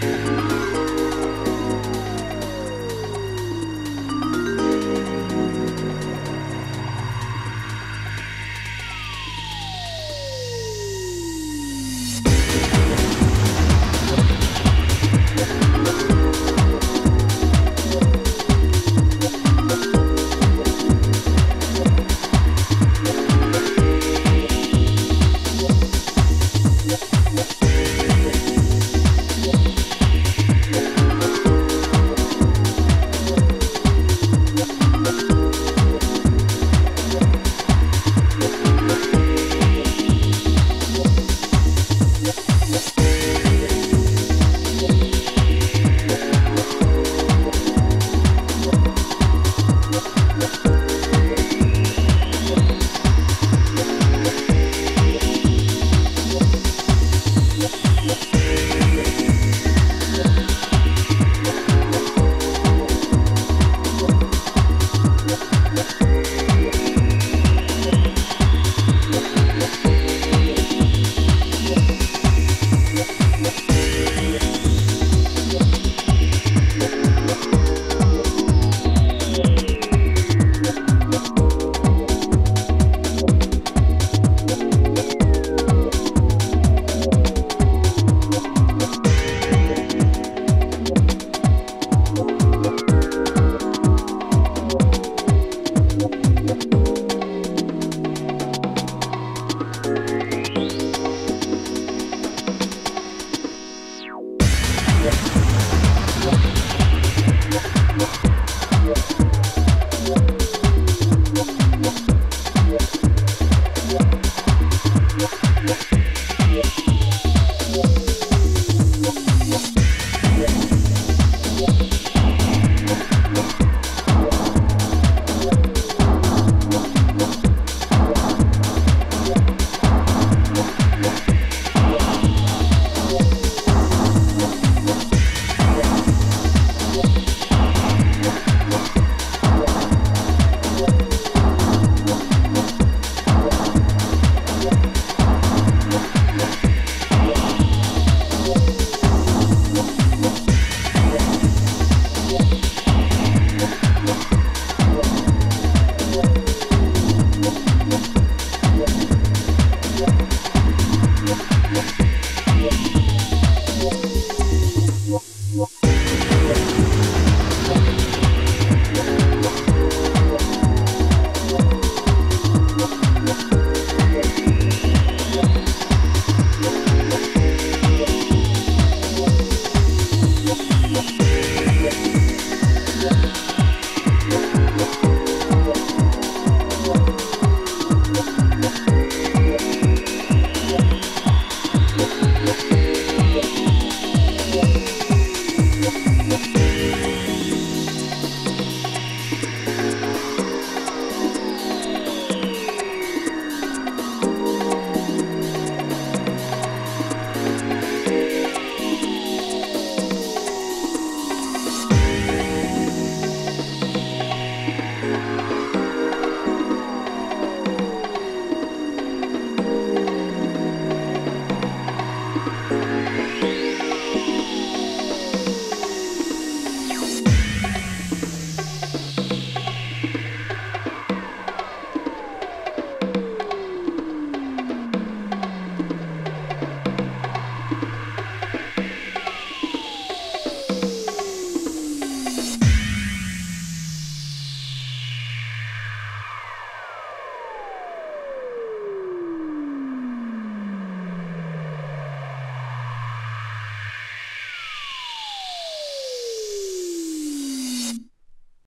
Bye. Yeah.